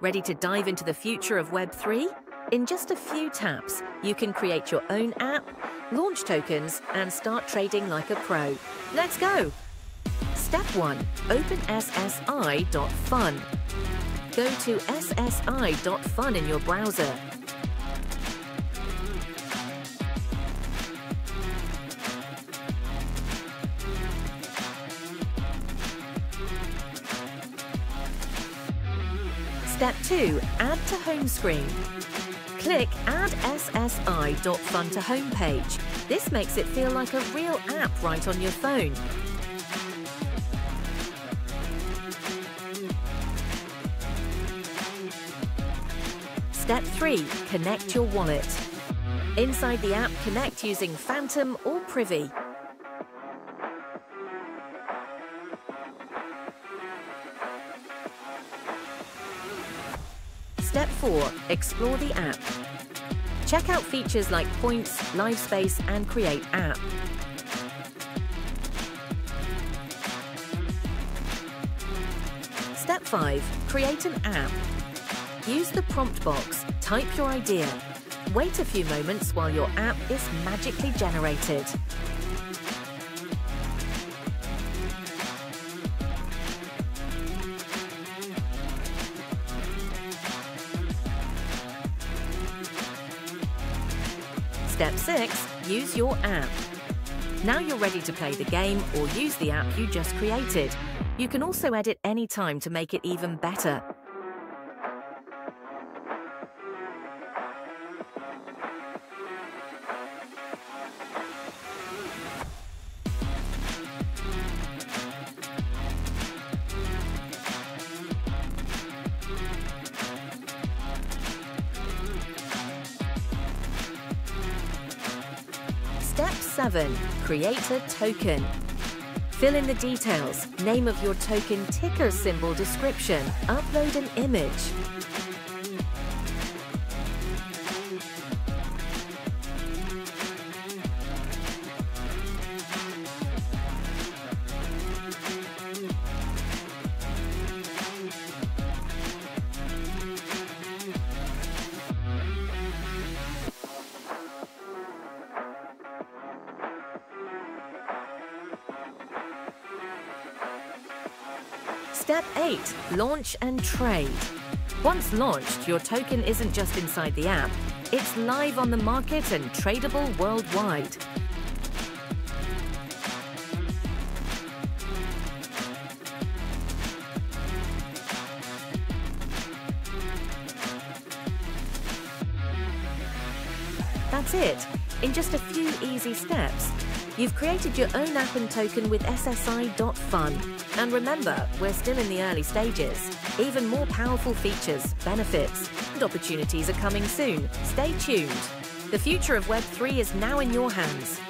Ready to dive into the future of Web3? In just a few taps, you can create your own app, launch tokens, and start trading like a pro. Let's go! Step 1. Open ssi.fun. Go to ssi.fun in your browser. Step 2. Add to home screen. Click Add SSI.fun to homepage. This makes it feel like a real app right on your phone. Step 3. Connect your wallet. Inside the app, connect using Phantom or Privy. Step 4. Explore the app. Check out features like Points, Live Space, and Create App. Step 5. Create an app. Use the prompt box, type your idea. Wait a few moments while your app is magically generated. Step 6. Use your app. Now you're ready to play the game or use the app you just created. You can also edit any time to make it even better. Step 7. Create a token. Fill in the details, name of your token ticker symbol description, upload an image. Step 8. Launch and trade. Once launched, your token isn't just inside the app, it's live on the market and tradable worldwide. That's it. In just a few easy steps, you've created your own app and token with SSI.fun. And remember, we're still in the early stages. Even more powerful features, benefits, and opportunities are coming soon. Stay tuned. The future of Web3 is now in your hands.